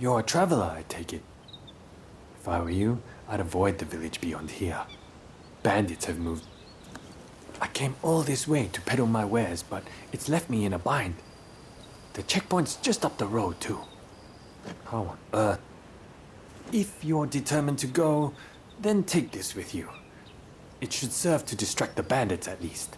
You're a traveler, I take it. If I were you, I'd avoid the village beyond here. Bandits have moved. I came all this way to peddle my wares, but it's left me in a bind. The checkpoint's just up the road, too. How on earth? If you're determined to go, then take this with you. It should serve to distract the bandits at least.